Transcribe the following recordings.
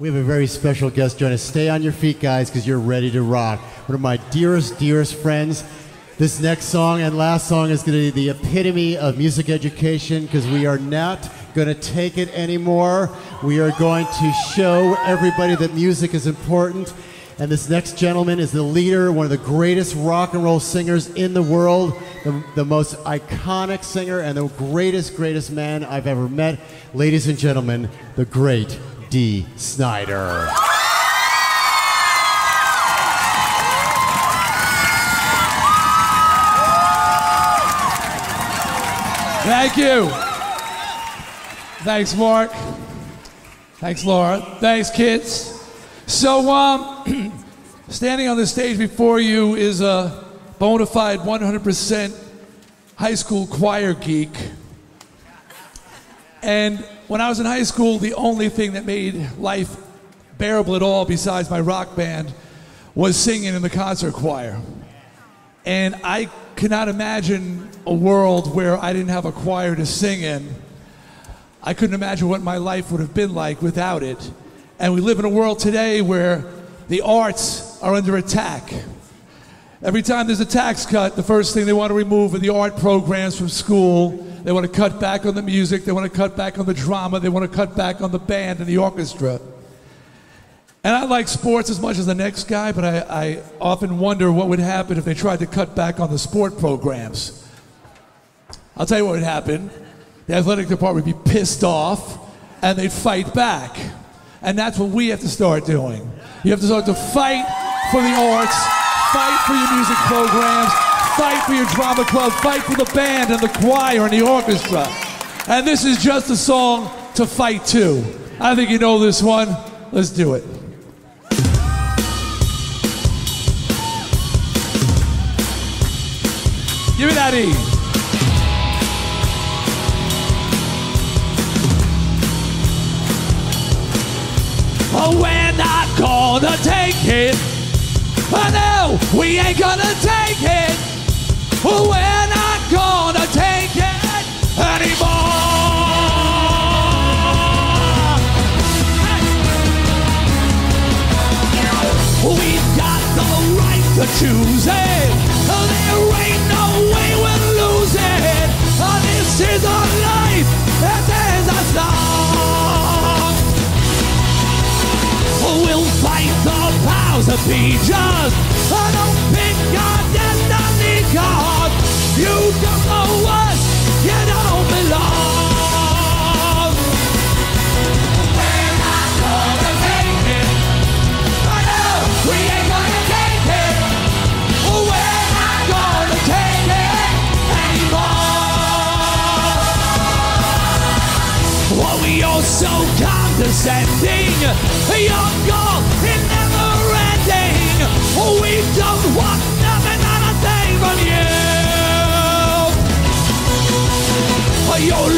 We have a very special guest joining us. Stay on your feet, guys, because you're ready to rock. One of my dearest, dearest friends. This next song and last song is going to be the epitome of music education because we are not going to take it anymore. We are going to show everybody that music is important. And this next gentleman is the leader, one of the greatest rock and roll singers in the world, the, the most iconic singer, and the greatest, greatest man I've ever met. Ladies and gentlemen, the great Dee Snider. Thank you. Thanks, Mark. Thanks, Laura. Thanks, kids. So, um, standing on the stage before you is a bona fide 100% high school choir geek. And when I was in high school, the only thing that made life bearable at all, besides my rock band, was singing in the concert choir. And I cannot imagine a world where I didn't have a choir to sing in. I couldn't imagine what my life would have been like without it. And we live in a world today where the arts are under attack. Every time there's a tax cut, the first thing they want to remove are the art programs from school. They want to cut back on the music, they want to cut back on the drama, they want to cut back on the band and the orchestra. And I like sports as much as the next guy, but I, I often wonder what would happen if they tried to cut back on the sport programs. I'll tell you what would happen. The athletic department would be pissed off and they'd fight back. And that's what we have to start doing. You have to start to fight for the arts, fight for your music programs, fight for your drama club, fight for the band and the choir and the orchestra. And this is just a song to fight to. I think you know this one. Let's do it. Give me that E. Oh, we're not gonna take it. Oh, no, we ain't gonna take it. We're not gonna take it anymore. We've got the right to choose it. There ain't no way it. Oh, This is our life. This is our song. We'll fight the powers that be just. Don't destiny card. You don't know us. You don't belong. We're not gonna take it. We ain't gonna take it. We're not gonna take it anymore. Oh, you're so condescending. Never ending. We don't want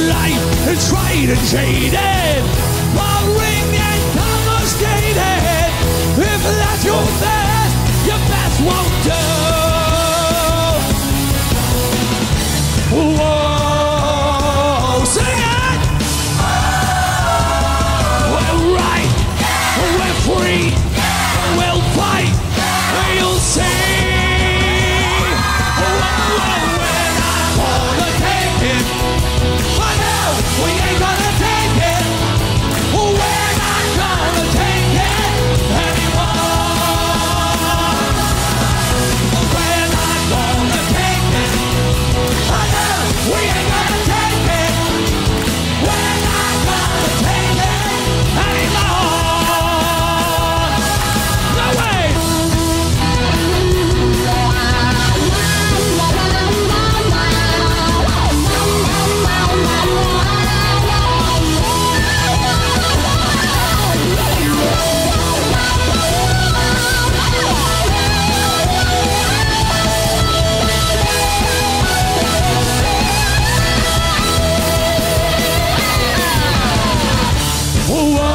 life and tried and jaded. Bob Ring and Thomas Gated. If that's your Oh,